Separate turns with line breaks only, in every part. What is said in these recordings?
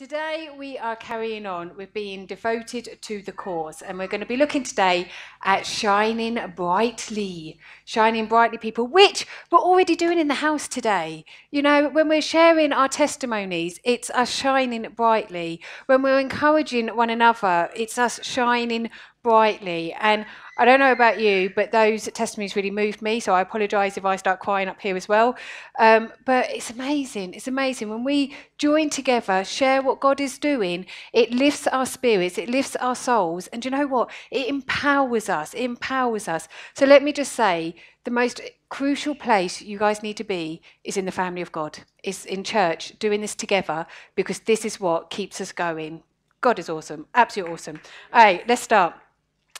Today, we are carrying on with being devoted to the cause, and we're going to be looking today at shining brightly. Shining brightly, people, which we're already doing in the house today. You know, when we're sharing our testimonies, it's us shining brightly. When we're encouraging one another, it's us shining brightly. And I don't know about you, but those testimonies really moved me. So I apologise if I start crying up here as well. Um, but it's amazing. It's amazing. When we join together, share what God is doing, it lifts our spirits, it lifts our souls. And you know what? It empowers us. It empowers us. So let me just say the most crucial place you guys need to be is in the family of God, is in church, doing this together, because this is what keeps us going. God is awesome. Absolutely awesome. All right, let's start.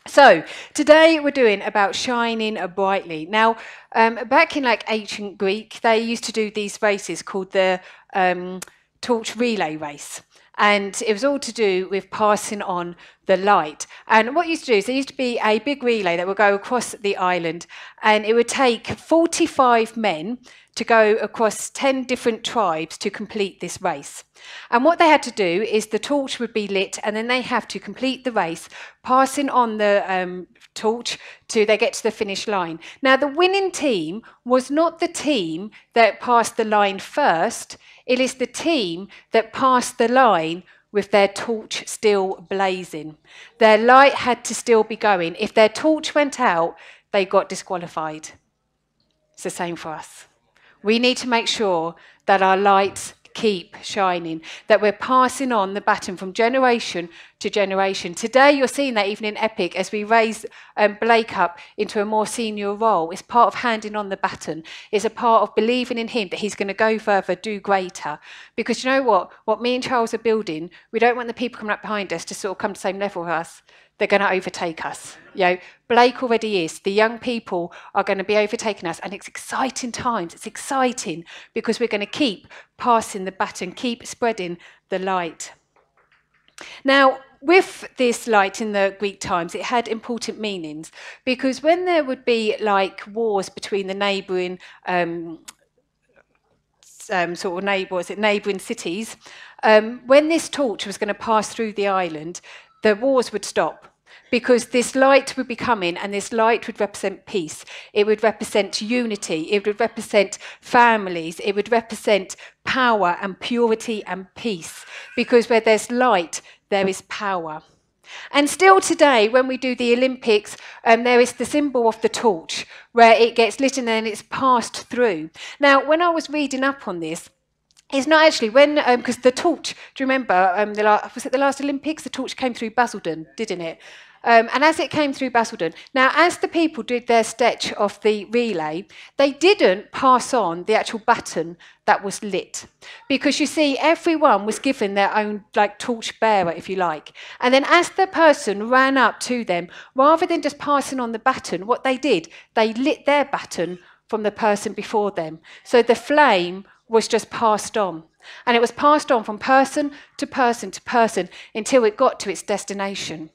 So today we're doing about shining brightly. Now, um, back in like ancient Greek, they used to do these races called the um, torch relay race. And it was all to do with passing on the light. And what used to do is there used to be a big relay that would go across the island, and it would take 45 men to go across 10 different tribes to complete this race. And what they had to do is the torch would be lit, and then they have to complete the race, passing on the um, torch to they get to the finish line. Now, the winning team was not the team that passed the line first, it is the team that passed the line with their torch still blazing. Their light had to still be going. If their torch went out, they got disqualified. It's the same for us. We need to make sure that our lights keep shining, that we're passing on the baton from generation to generation. Today, you're seeing that even in Epic as we raise um, Blake up into a more senior role. It's part of handing on the baton, it's a part of believing in him that he's going to go further, do greater. Because you know what? What me and Charles are building, we don't want the people coming up behind us to sort of come to the same level with us they're going to overtake us. You know, Blake already is. The young people are going to be overtaking us, and it's exciting times. It's exciting because we're going to keep passing the baton, keep spreading the light. Now, with this light in the Greek times, it had important meanings because when there would be like wars between the neighbouring um, um, sort of neighbour, was it neighbouring cities, um, when this torch was going to pass through the island, the wars would stop because this light would be coming and this light would represent peace. It would represent unity. It would represent families. It would represent power and purity and peace because where there's light, there is power. And still today, when we do the Olympics, um, there is the symbol of the torch where it gets lit and then it's passed through. Now, when I was reading up on this, it's not actually when because um, the torch. Do you remember? Um, the la- was it the last Olympics? The torch came through Basildon, didn't it? Um, and as it came through Basildon, now as the people did their stretch of the relay, they didn't pass on the actual baton that was lit, because you see, everyone was given their own like torch bearer, if you like. And then as the person ran up to them, rather than just passing on the baton, what they did, they lit their baton from the person before them. So the flame was just passed on. And it was passed on from person to person to person until it got to its destination.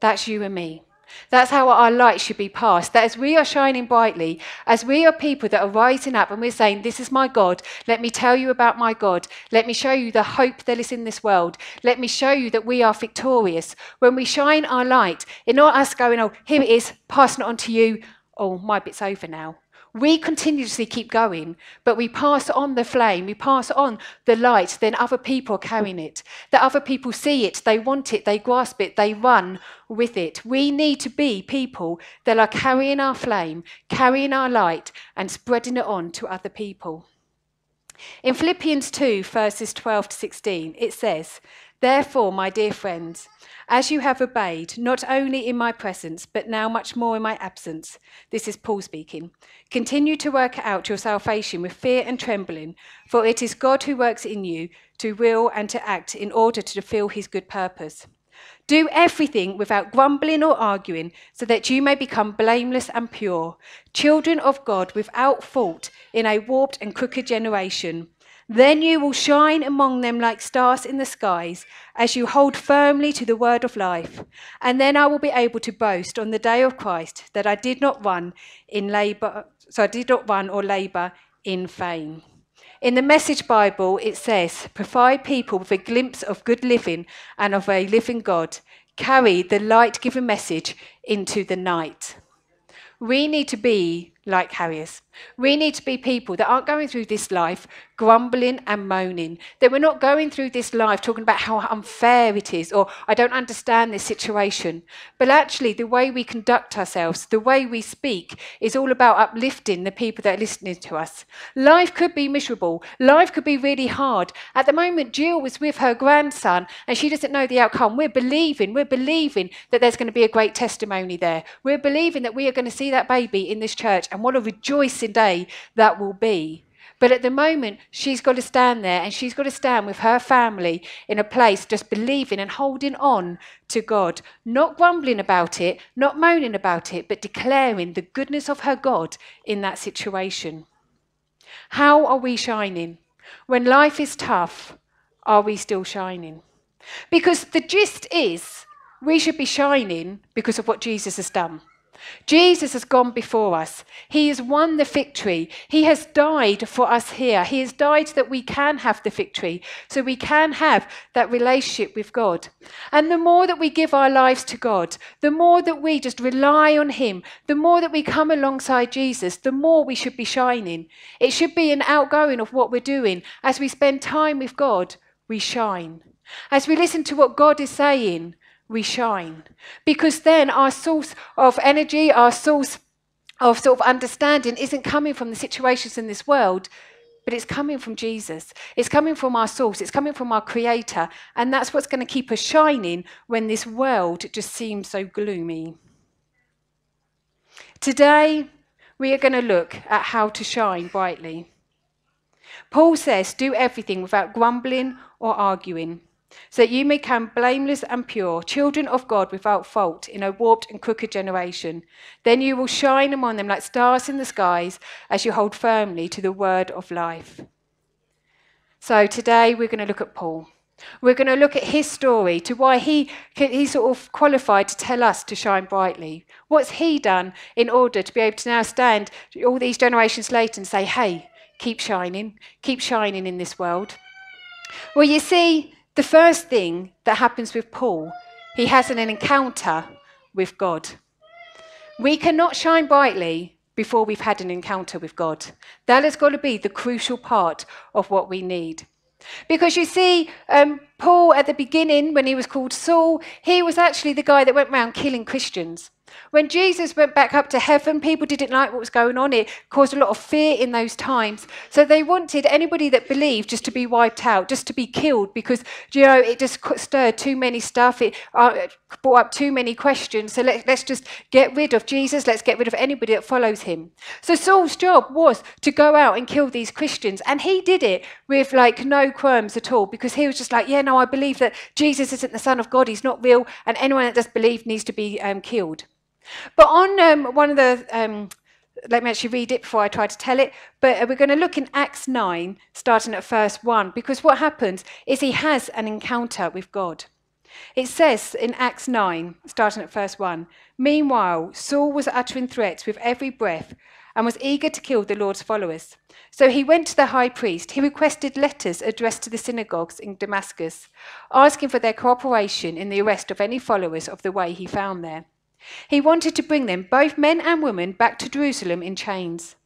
That's you and me. That's how our light should be passed. That as we are shining brightly, as we are people that are rising up and we're saying, This is my God, let me tell you about my God. Let me show you the hope that is in this world. Let me show you that we are victorious. When we shine our light, it's not us going, Oh, here it is, passing it on to you. Oh, my bit's over now. We continuously keep going, but we pass on the flame, we pass on the light, then other people are carrying it. That other people see it, they want it, they grasp it, they run with it. We need to be people that are carrying our flame, carrying our light, and spreading it on to other people. In Philippians 2, verses 12 to 16, it says, Therefore, my dear friends, as you have obeyed, not only in my presence, but now much more in my absence, this is Paul speaking, continue to work out your salvation with fear and trembling, for it is God who works in you to will and to act in order to fulfill his good purpose. Do everything without grumbling or arguing, so that you may become blameless and pure, children of God without fault in a warped and crooked generation then you will shine among them like stars in the skies as you hold firmly to the word of life. And then I will be able to boast on the day of Christ that I did not run in labor, so I did not run or labor in vain. In the Message Bible, it says, provide people with a glimpse of good living and of a living God. Carry the light given message into the night. We need to be like carriers. We need to be people that aren't going through this life grumbling and moaning. That we're not going through this life talking about how unfair it is or I don't understand this situation. But actually, the way we conduct ourselves, the way we speak, is all about uplifting the people that are listening to us. Life could be miserable. Life could be really hard. At the moment, Jill was with her grandson and she doesn't know the outcome. We're believing, we're believing that there's going to be a great testimony there. We're believing that we are going to see that baby in this church and what a rejoicing day that will be. But at the moment, she's got to stand there and she's got to stand with her family in a place just believing and holding on to God, not grumbling about it, not moaning about it, but declaring the goodness of her God in that situation. How are we shining? When life is tough, are we still shining? Because the gist is we should be shining because of what Jesus has done. Jesus has gone before us. He has won the victory. He has died for us here. He has died so that we can have the victory, so we can have that relationship with God. And the more that we give our lives to God, the more that we just rely on Him, the more that we come alongside Jesus, the more we should be shining. It should be an outgoing of what we're doing. As we spend time with God, we shine. As we listen to what God is saying, we shine. Because then our source of energy, our source of sort of understanding isn't coming from the situations in this world, but it's coming from Jesus. It's coming from our source. It's coming from our Creator. And that's what's going to keep us shining when this world just seems so gloomy. Today, we are going to look at how to shine brightly. Paul says, Do everything without grumbling or arguing so that you may come blameless and pure, children of God without fault in a warped and crooked generation. Then you will shine among them like stars in the skies as you hold firmly to the word of life. So today we're going to look at Paul. We're going to look at his story, to why he he's sort of qualified to tell us to shine brightly. What's he done in order to be able to now stand all these generations later and say, hey, keep shining, keep shining in this world? Well, you see, the first thing that happens with Paul, he has an encounter with God. We cannot shine brightly before we've had an encounter with God. That has got to be the crucial part of what we need. Because you see, um, Paul at the beginning, when he was called Saul, he was actually the guy that went around killing Christians. When Jesus went back up to heaven, people didn't like what was going on. It caused a lot of fear in those times. So they wanted anybody that believed just to be wiped out, just to be killed, because, you know, it just stirred too many stuff. It uh, brought up too many questions. So let, let's just get rid of Jesus. Let's get rid of anybody that follows him. So Saul's job was to go out and kill these Christians. And he did it with like no qualms at all, because he was just like, yeah, no, I believe that Jesus isn't the Son of God. He's not real. And anyone that does believe needs to be um, killed. But on um, one of the, um, let me actually read it before I try to tell it. But uh, we're going to look in Acts 9, starting at verse 1, because what happens is he has an encounter with God. It says in Acts 9, starting at verse 1 Meanwhile, Saul was uttering threats with every breath and was eager to kill the Lord's followers. So he went to the high priest. He requested letters addressed to the synagogues in Damascus, asking for their cooperation in the arrest of any followers of the way he found there. He wanted to bring them, both men and women, back to Jerusalem in chains.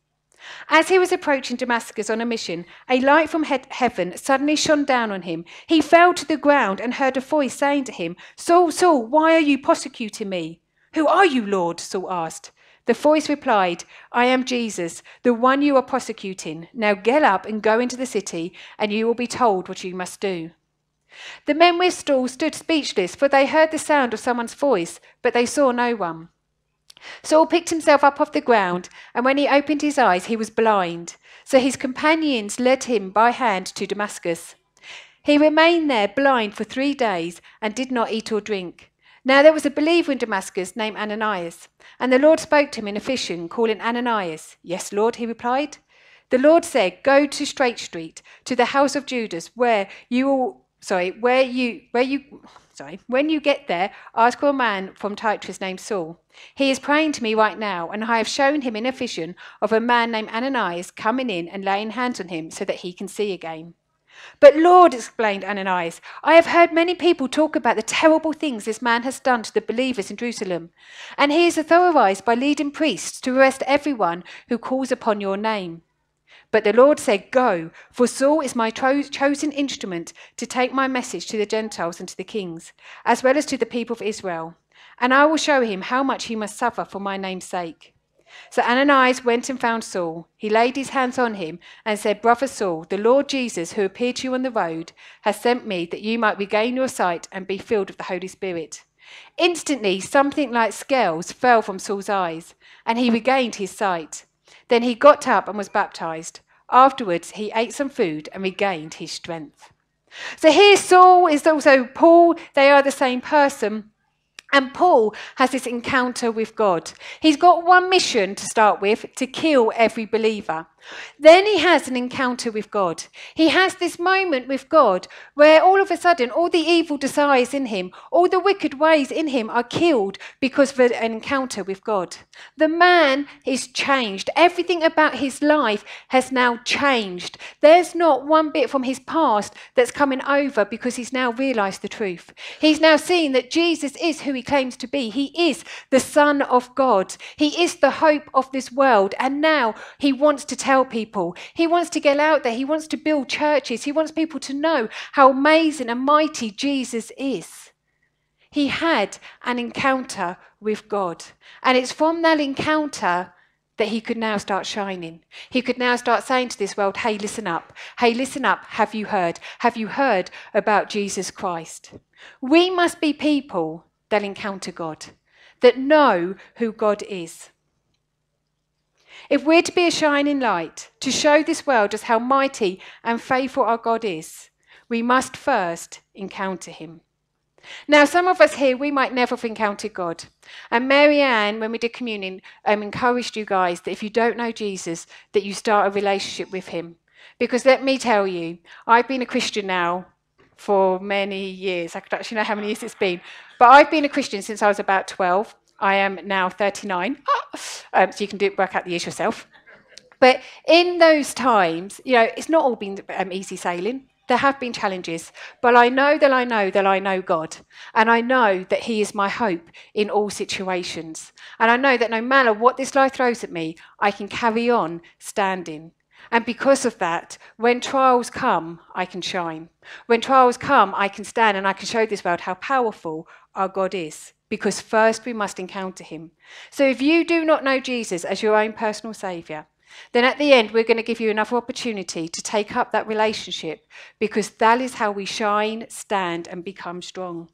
As he was approaching Damascus on a mission, a light from he- heaven suddenly shone down on him. He fell to the ground and heard a voice saying to him, Saul, Saul, why are you persecuting me? Who are you, Lord? Saul asked. The voice replied, I am Jesus, the one you are prosecuting. Now get up and go into the city, and you will be told what you must do. The men with Saul stood speechless, for they heard the sound of someone's voice, but they saw no one. Saul picked himself up off the ground, and when he opened his eyes, he was blind. So his companions led him by hand to Damascus. He remained there blind for three days and did not eat or drink. Now there was a believer in Damascus named Ananias, and the Lord spoke to him in a vision, calling Ananias. Yes, Lord, he replied. The Lord said, Go to Straight Street, to the house of Judas, where you will sorry, where you where you sorry, when you get there, ask for a man from Tarsus named Saul. He is praying to me right now, and I have shown him in a vision of a man named Ananias coming in and laying hands on him so that he can see again. But Lord, explained Ananias, I have heard many people talk about the terrible things this man has done to the believers in Jerusalem, and he is authorized by leading priests to arrest everyone who calls upon your name. But the Lord said, Go, for Saul is my cho- chosen instrument to take my message to the Gentiles and to the kings, as well as to the people of Israel. And I will show him how much he must suffer for my name's sake. So Ananias went and found Saul. He laid his hands on him and said, Brother Saul, the Lord Jesus, who appeared to you on the road, has sent me that you might regain your sight and be filled with the Holy Spirit. Instantly, something like scales fell from Saul's eyes, and he regained his sight. Then he got up and was baptized. Afterwards, he ate some food and regained his strength. So here, Saul is also Paul. They are the same person. And Paul has this encounter with God. He's got one mission to start with to kill every believer. Then he has an encounter with God. He has this moment with God where all of a sudden all the evil desires in him, all the wicked ways in him are killed because of an encounter with God. The man is changed. Everything about his life has now changed. There's not one bit from his past that's coming over because he's now realized the truth. He's now seen that Jesus is who he claims to be. He is the Son of God. He is the hope of this world. And now he wants to tell people. He wants to get out there. He wants to build churches. He wants people to know how amazing and mighty Jesus is. He had an encounter with God. And it's from that encounter that he could now start shining. He could now start saying to this world, hey, listen up. Hey, listen up. Have you heard? Have you heard about Jesus Christ? We must be people that encounter God, that know who God is. If we're to be a shining light, to show this world just how mighty and faithful our God is, we must first encounter him. Now, some of us here, we might never have encountered God. And Mary Ann, when we did communion, um, encouraged you guys that if you don't know Jesus, that you start a relationship with him. Because let me tell you, I've been a Christian now for many years. I could actually know how many years it's been. But I've been a Christian since I was about 12. I am now 39. Um, so you can do, work out the years yourself. But in those times, you know, it's not all been um, easy sailing. There have been challenges, but I know that I know that I know God. And I know that He is my hope in all situations. And I know that no matter what this life throws at me, I can carry on standing. And because of that, when trials come, I can shine. When trials come, I can stand and I can show this world how powerful our God is. Because first we must encounter Him. So if you do not know Jesus as your own personal Saviour, then at the end, we're going to give you another opportunity to take up that relationship because that is how we shine, stand, and become strong.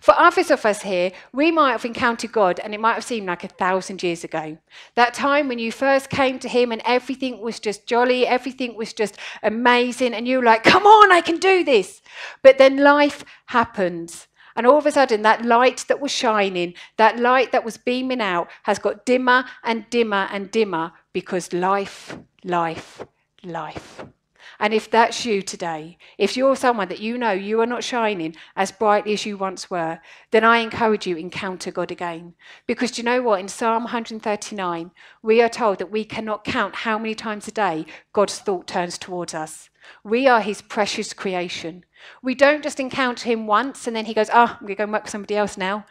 For others of us here, we might have encountered God and it might have seemed like a thousand years ago. That time when you first came to Him and everything was just jolly, everything was just amazing, and you were like, come on, I can do this. But then life happens. And all of a sudden, that light that was shining, that light that was beaming out, has got dimmer and dimmer and dimmer because life, life, life. And if that's you today, if you're someone that you know you are not shining as brightly as you once were, then I encourage you encounter God again. Because do you know what? In Psalm 139, we are told that we cannot count how many times a day God's thought turns towards us. We are his precious creation. We don't just encounter him once and then he goes, oh, I'm going to go and work with somebody else now.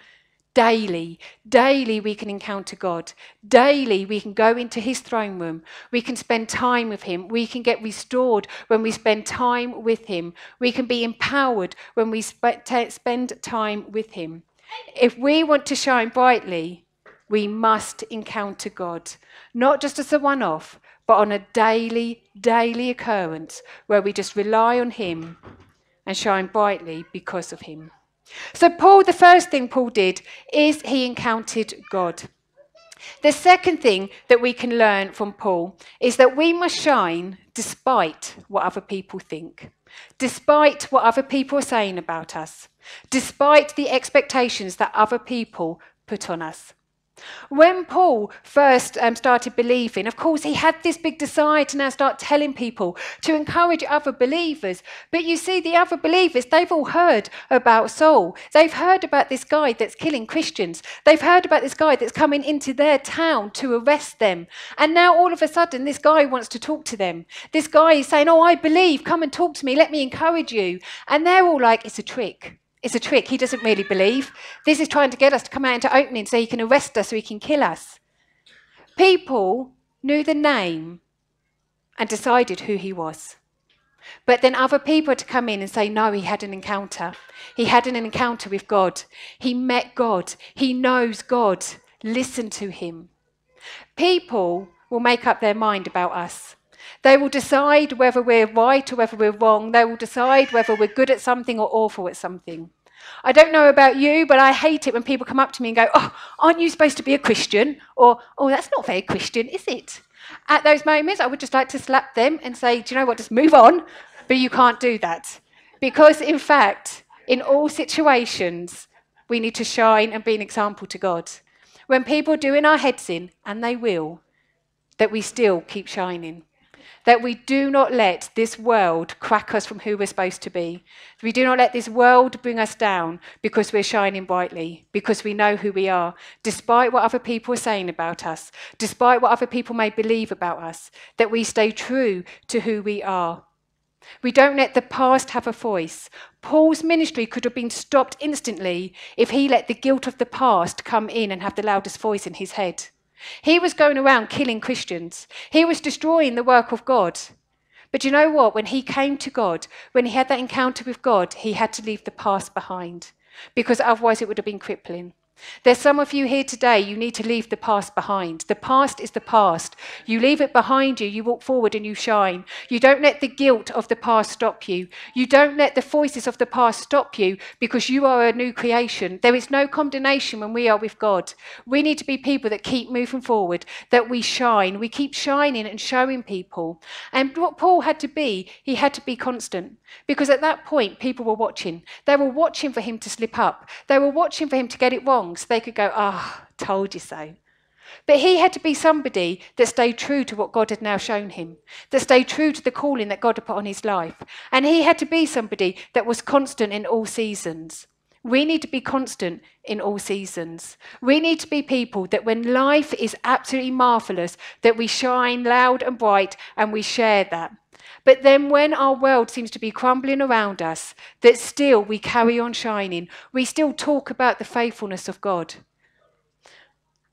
Daily, daily we can encounter God. Daily we can go into his throne room. We can spend time with him. We can get restored when we spend time with him. We can be empowered when we spend time with him. If we want to shine brightly, we must encounter God, not just as a one off, but on a daily, daily occurrence where we just rely on him and shine brightly because of him. So, Paul, the first thing Paul did is he encountered God. The second thing that we can learn from Paul is that we must shine despite what other people think, despite what other people are saying about us, despite the expectations that other people put on us. When Paul first um, started believing, of course, he had this big desire to now start telling people to encourage other believers. But you see, the other believers, they've all heard about Saul. They've heard about this guy that's killing Christians. They've heard about this guy that's coming into their town to arrest them. And now all of a sudden, this guy wants to talk to them. This guy is saying, Oh, I believe, come and talk to me, let me encourage you. And they're all like, It's a trick. It's a trick. He doesn't really believe. This is trying to get us to come out into opening so he can arrest us, so he can kill us. People knew the name and decided who he was. But then other people had to come in and say, no, he had an encounter. He had an encounter with God. He met God. He knows God. Listen to him. People will make up their mind about us. They will decide whether we're right or whether we're wrong. They will decide whether we're good at something or awful at something. I don't know about you, but I hate it when people come up to me and go, Oh, aren't you supposed to be a Christian? Or, Oh, that's not very Christian, is it? At those moments, I would just like to slap them and say, Do you know what? Just move on. But you can't do that. Because, in fact, in all situations, we need to shine and be an example to God. When people are doing our heads in, and they will, that we still keep shining that we do not let this world crack us from who we're supposed to be. We do not let this world bring us down because we're shining brightly, because we know who we are, despite what other people are saying about us, despite what other people may believe about us, that we stay true to who we are. We don't let the past have a voice. Paul's ministry could have been stopped instantly if he let the guilt of the past come in and have the loudest voice in his head. He was going around killing Christians, he was destroying the work of God. But you know what? When he came to God, when he had that encounter with God, he had to leave the past behind because otherwise it would have been crippling. There's some of you here today, you need to leave the past behind. The past is the past. You leave it behind you, you walk forward and you shine. You don't let the guilt of the past stop you. You don't let the voices of the past stop you because you are a new creation. There is no condemnation when we are with God. We need to be people that keep moving forward, that we shine. We keep shining and showing people. And what Paul had to be, he had to be constant because at that point, people were watching. They were watching for him to slip up, they were watching for him to get it wrong wrong so they could go, ah, oh, told you so. But he had to be somebody that stayed true to what God had now shown him, that stayed true to the calling that God had put on his life. And he had to be somebody that was constant in all seasons. We need to be constant in all seasons. We need to be people that when life is absolutely marvelous, that we shine loud and bright and we share that. But then when our world seems to be crumbling around us, that still we carry on shining. We still talk about the faithfulness of God.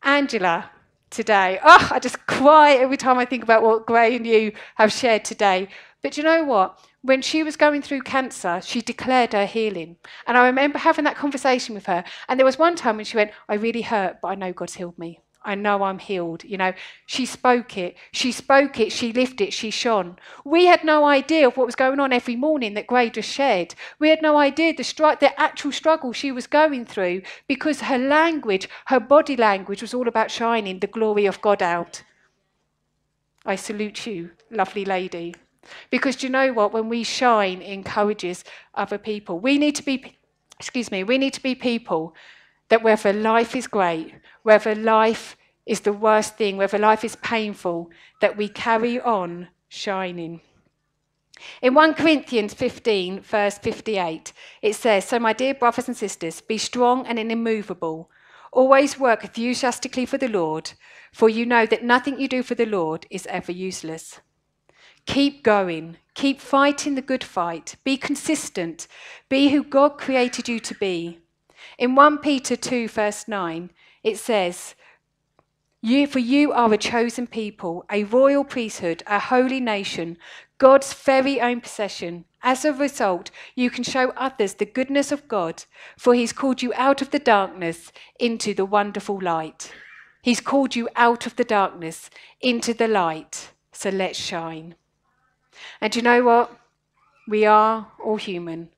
Angela, today, oh, I just cry every time I think about what Gray and you have shared today. But you know what? When she was going through cancer, she declared her healing. And I remember having that conversation with her. And there was one time when she went, I really hurt, but I know God's healed me. I know I'm healed. You know, she spoke it. She spoke it. She lived it. She shone. We had no idea of what was going on every morning that Gray just shared. We had no idea the, the actual struggle she was going through because her language, her body language, was all about shining the glory of God out. I salute you, lovely lady. Because do you know what? When we shine, encourages other people. We need to be, excuse me, we need to be people that whether life is great, whether life is the worst thing, whether life is painful, that we carry on shining. In 1 Corinthians 15, verse 58, it says, So, my dear brothers and sisters, be strong and immovable. Always work enthusiastically for the Lord, for you know that nothing you do for the Lord is ever useless. Keep going. Keep fighting the good fight. Be consistent. Be who God created you to be. In 1 Peter 2, verse 9, it says, you, For you are a chosen people, a royal priesthood, a holy nation, God's very own possession. As a result, you can show others the goodness of God, for He's called you out of the darkness into the wonderful light. He's called you out of the darkness into the light. So let's shine. And you know what? We are all human.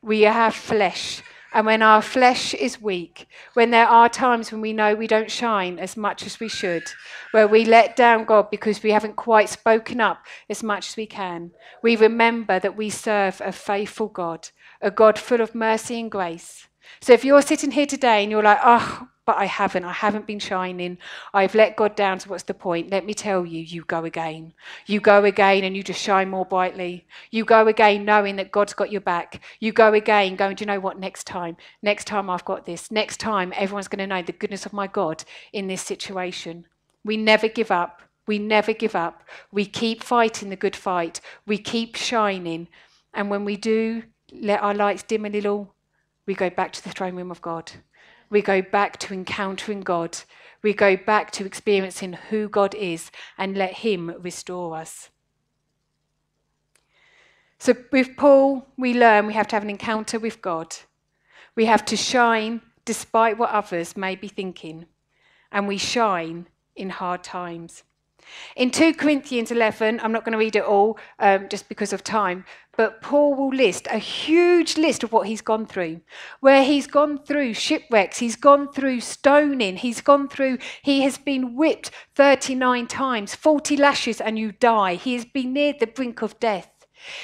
We have flesh. And when our flesh is weak, when there are times when we know we don't shine as much as we should, where we let down God because we haven't quite spoken up as much as we can, we remember that we serve a faithful God, a God full of mercy and grace. So if you're sitting here today and you're like, oh, but I haven't. I haven't been shining. I've let God down. So what's the point? Let me tell you, you go again. You go again and you just shine more brightly. You go again knowing that God's got your back. You go again going, do you know what? Next time, next time I've got this. Next time everyone's going to know the goodness of my God in this situation. We never give up. We never give up. We keep fighting the good fight. We keep shining. And when we do let our lights dim a little, we go back to the throne room of God we go back to encountering God. We go back to experiencing who God is and let Him restore us. So, with Paul, we learn we have to have an encounter with God. We have to shine despite what others may be thinking, and we shine in hard times. In 2 Corinthians 11, I'm not going to read it all um, just because of time, but Paul will list a huge list of what he's gone through, where he's gone through shipwrecks, he's gone through stoning, he's gone through, he has been whipped 39 times, 40 lashes, and you die. He has been near the brink of death.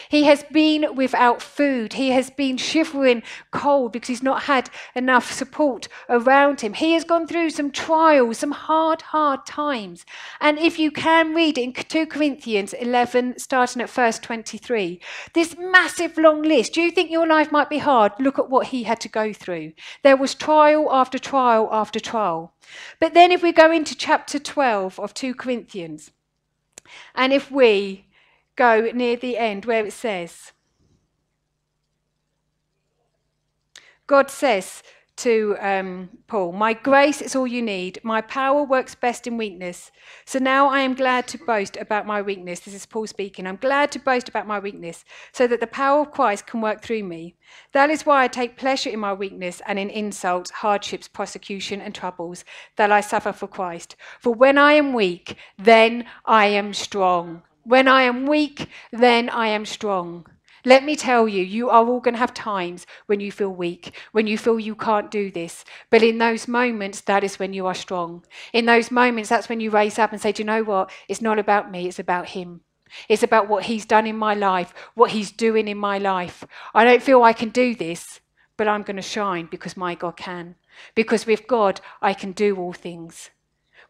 He has been without food. He has been shivering cold because he's not had enough support around him. He has gone through some trials, some hard, hard times. And if you can read in 2 Corinthians 11, starting at verse 23, this massive long list, do you think your life might be hard? Look at what he had to go through. There was trial after trial after trial. But then if we go into chapter 12 of 2 Corinthians, and if we go near the end where it says, God says to um, Paul, My grace is all you need. My power works best in weakness. So now I am glad to boast about my weakness. This is Paul speaking. I'm glad to boast about my weakness so that the power of Christ can work through me. That is why I take pleasure in my weakness and in insults, hardships, prosecution, and troubles that I suffer for Christ. For when I am weak, then I am strong. When I am weak, then I am strong. Let me tell you, you are all going to have times when you feel weak, when you feel you can't do this. But in those moments, that is when you are strong. In those moments, that's when you raise up and say, Do you know what? It's not about me, it's about Him. It's about what He's done in my life, what He's doing in my life. I don't feel I can do this, but I'm going to shine because my God can. Because with God, I can do all things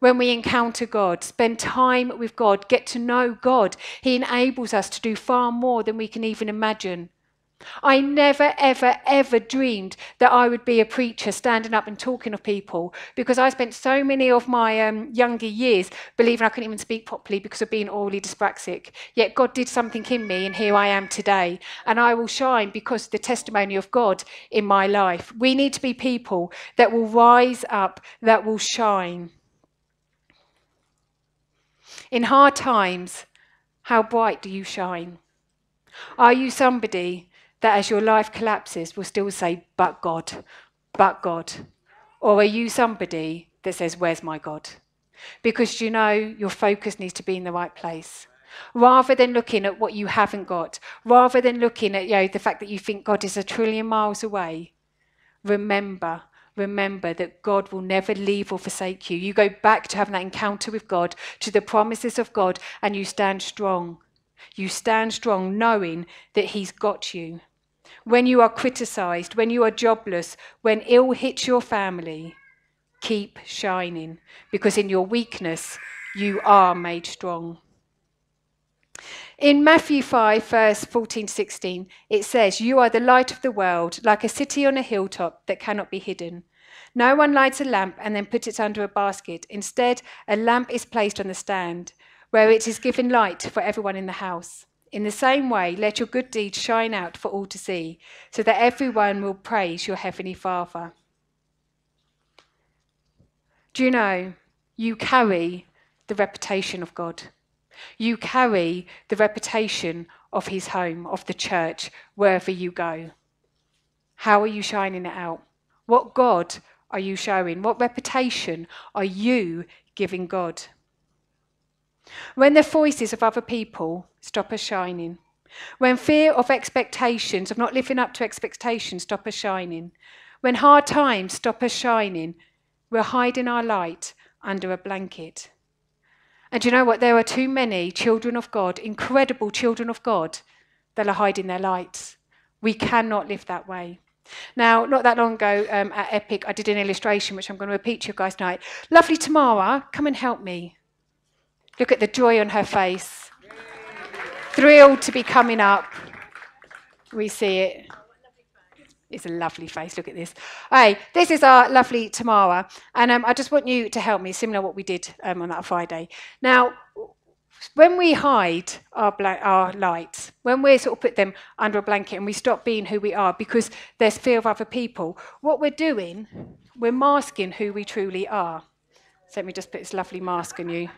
when we encounter God, spend time with God, get to know God, He enables us to do far more than we can even imagine. I never, ever, ever dreamed that I would be a preacher standing up and talking to people because I spent so many of my um, younger years believing I couldn't even speak properly because of being orally dyspraxic. Yet God did something in me, and here I am today. And I will shine because the testimony of God in my life. We need to be people that will rise up, that will shine. In hard times, how bright do you shine? Are you somebody that as your life collapses will still say, but God, but God? Or are you somebody that says, where's my God? Because you know your focus needs to be in the right place. Rather than looking at what you haven't got, rather than looking at you know, the fact that you think God is a trillion miles away, remember remember that God will never leave or forsake you. You go back to having that encounter with God, to the promises of God, and you stand strong. You stand strong knowing that He's got you. When you are criticized, when you are jobless, when ill hits your family, keep shining because in your weakness, you are made strong. In Matthew 5, verse 14 16, it says, You are the light of the world, like a city on a hilltop that cannot be hidden. No one lights a lamp and then puts it under a basket. Instead, a lamp is placed on the stand, where it is given light for everyone in the house. In the same way, let your good deeds shine out for all to see, so that everyone will praise your heavenly Father. Do you know you carry the reputation of God? You carry the reputation of his home, of the church, wherever you go. How are you shining it out? What God are you showing? What reputation are you giving God? When the voices of other people stop us shining, when fear of expectations, of not living up to expectations, stop us shining, when hard times stop us shining, we're hiding our light under a blanket. And you know what? There are too many children of God, incredible children of God, that are hiding their lights. We cannot live that way. Now, not that long ago um, at Epic, I did an illustration which I'm going to repeat to you guys tonight. Lovely Tamara, come and help me. Look at the joy on her face. Thrilled to be coming up. We see it. It's a lovely face. Look at this. Hey, this is our lovely Tamara, and um, I just want you to help me, similar to what we did um, on that Friday. Now, when we hide our, bla- our lights, when we sort of put them under a blanket and we stop being who we are because there's fear of other people, what we're doing, we're masking who we truly are. So let me just put this lovely mask on you.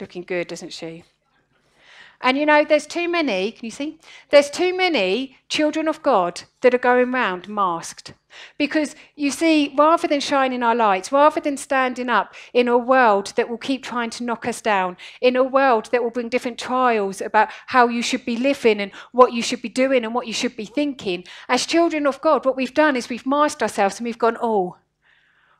Looking good, doesn't she? And you know, there's too many, can you see? There's too many children of God that are going round masked. Because you see, rather than shining our lights, rather than standing up in a world that will keep trying to knock us down, in a world that will bring different trials about how you should be living and what you should be doing and what you should be thinking, as children of God, what we've done is we've masked ourselves and we've gone, oh,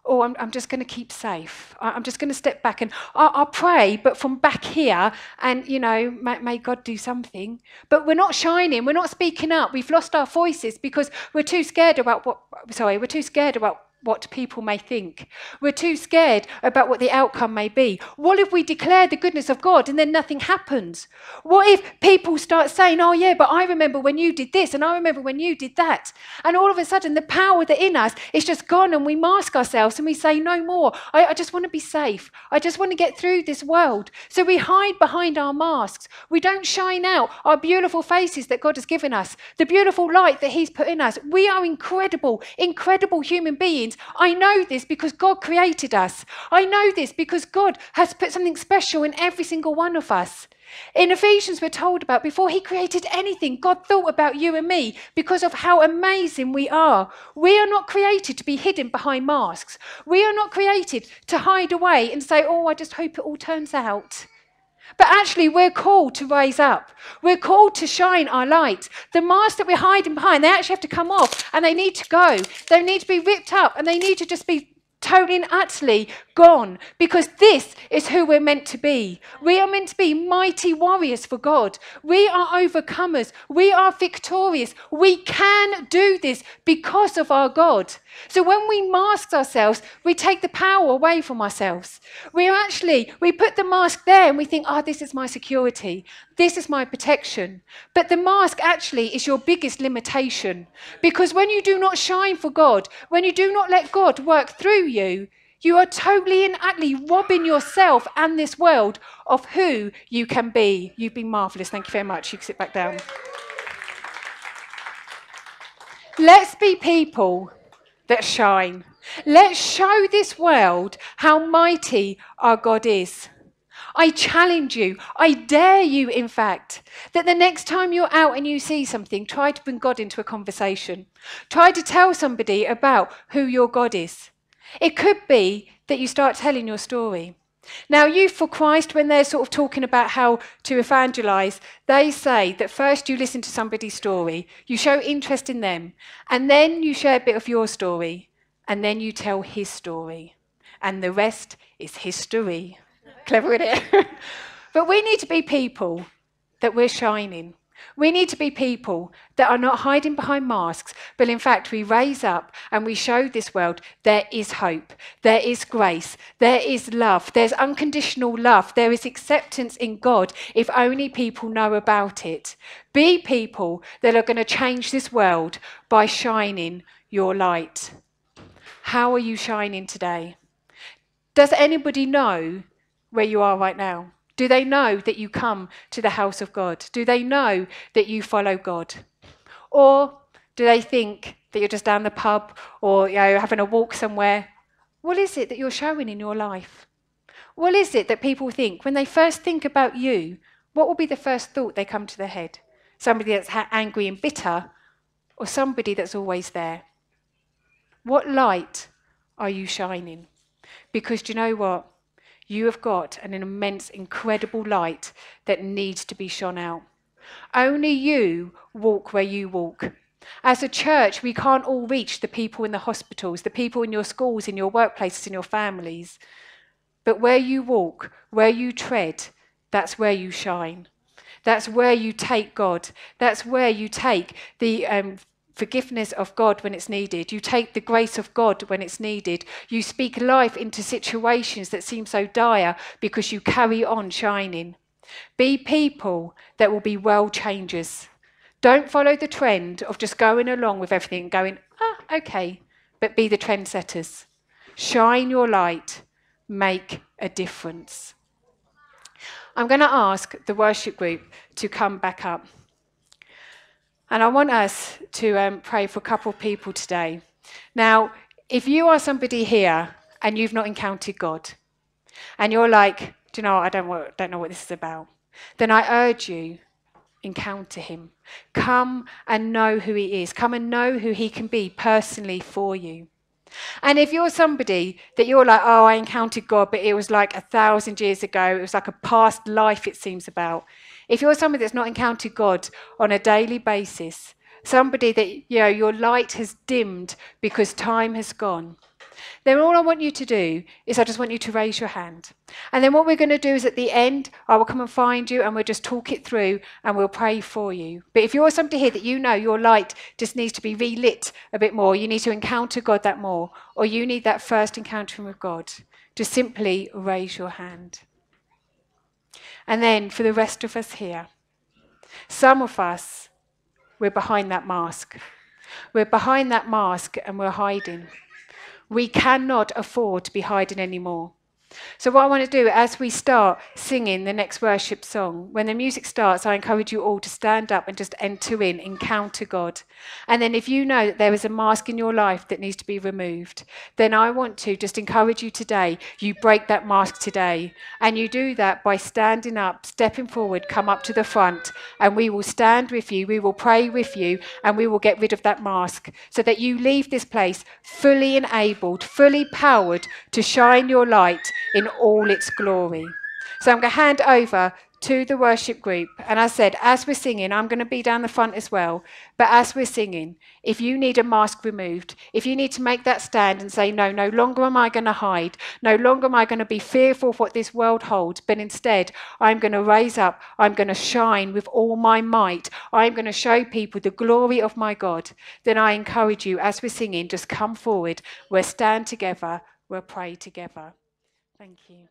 oh, I'm, I'm just going to keep safe. I, am just going to step back and I'll, I'll, pray, but from back here, and, you know, may, may God do something. But we're not shining. We're not speaking up. We've lost our voices because we're too scared about what, sorry, we're too scared about what people may think. We're too scared about what the outcome may be. What if we declare the goodness of God and then nothing happens? What if people start saying, Oh, yeah, but I remember when you did this and I remember when you did that? And all of a sudden, the power that in us is just gone and we mask ourselves and we say, No more. I, I just want to be safe. I just want to get through this world. So we hide behind our masks. We don't shine out our beautiful faces that God has given us, the beautiful light that He's put in us. We are incredible, incredible human beings I know this because God created us. I know this because God has put something special in every single one of us. In Ephesians, we're told about before He created anything, God thought about you and me because of how amazing we are. We are not created to be hidden behind masks. We are not created to hide away and say, Oh, I just hope it all turns out. But actually, we're called to raise up. We're called to shine our light. The masks that we're hiding behind, they actually have to come off and they need to go. They need to be ripped up and they need to just be totally and utterly gone because this is who we're meant to be. We are meant to be mighty warriors for God. We are overcomers. We are victorious. We can do this because of our God. So when we mask ourselves, we take the power away from ourselves. We are actually, we put the mask there and we think, oh, this is my security. This is my protection. But the mask actually is your biggest limitation. Because when you do not shine for God, when you do not let God work through you, you are totally and utterly robbing yourself and this world of who you can be. You've been marvelous. Thank you very much. You can sit back down. Let's be people that shine. Let's show this world how mighty our God is. I challenge you, I dare you, in fact, that the next time you're out and you see something, try to bring God into a conversation. Try to tell somebody about who your God is. It could be that you start telling your story. Now, Youth for Christ, when they're sort of talking about how to evangelize, they say that first you listen to somebody's story, you show interest in them, and then you share a bit of your story, and then you tell his story. And the rest is history. Clever, isn't it? but we need to be people that we're shining. We need to be people that are not hiding behind masks, but in fact, we raise up and we show this world there is hope, there is grace, there is love, there's unconditional love, there is acceptance in God if only people know about it. Be people that are going to change this world by shining your light. How are you shining today? Does anybody know where you are right now? Do they know that you come to the house of God? Do they know that you follow God? Or do they think that you're just down the pub or you know, having a walk somewhere? What is it that you're showing in your life? What is it that people think when they first think about you? What will be the first thought they come to their head? Somebody that's angry and bitter, or somebody that's always there? What light are you shining? Because do you know what? You have got an immense, incredible light that needs to be shone out. Only you walk where you walk. As a church, we can't all reach the people in the hospitals, the people in your schools, in your workplaces, in your families. But where you walk, where you tread, that's where you shine. That's where you take God. That's where you take the um, forgiveness of God when it's needed. You take the grace of God when it's needed. You speak life into situations that seem so dire because you carry on shining. Be people that will be world changers. Don't follow the trend of just going along with everything and going, ah, okay, but be the trendsetters. Shine your light, make a difference. I'm going to ask the worship group to come back up. And I want us to um, pray for a couple of people today. Now, if you are somebody here and you've not encountered God, and you're like, do you know, what I don't, don't know what this is about, then I urge you, encounter him. Come and know who he is. Come and know who he can be personally for you. And if you're somebody that you're like, oh, I encountered God, but it was like a thousand years ago, it was like a past life, it seems about. If you're somebody that's not encountered God on a daily basis, somebody that, you know, your light has dimmed because time has gone, then all I want you to do is I just want you to raise your hand. And then what we're going to do is at the end, I will come and find you and we'll just talk it through and we'll pray for you. But if you're somebody here that you know your light just needs to be relit a bit more, you need to encounter God that more, or you need that first encounter with God, just simply raise your hand. And then for the rest of us here, some of us, we're behind that mask. We're behind that mask and we're hiding. We cannot afford to be hiding anymore. So, what I want to do as we start singing the next worship song, when the music starts, I encourage you all to stand up and just enter in, encounter God. And then, if you know that there is a mask in your life that needs to be removed, then I want to just encourage you today. You break that mask today. And you do that by standing up, stepping forward, come up to the front, and we will stand with you, we will pray with you, and we will get rid of that mask so that you leave this place fully enabled, fully powered to shine your light in all its glory. So I'm going to hand over to the worship group. And I said, as we're singing, I'm going to be down the front as well. But as we're singing, if you need a mask removed, if you need to make that stand and say, no, no longer am I going to hide, no longer am I going to be fearful of what this world holds, but instead I'm going to raise up, I'm going to shine with all my might, I'm going to show people the glory of my God, then I encourage you, as we're singing, just come forward, we'll stand together, we'll pray together. Thank you.